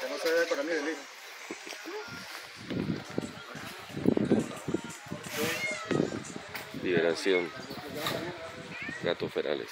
Que no se ve para mí del delito. Liberación. Gatos ferales.